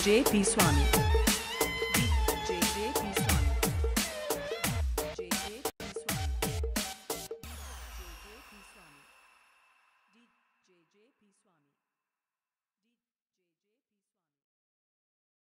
JP Swami.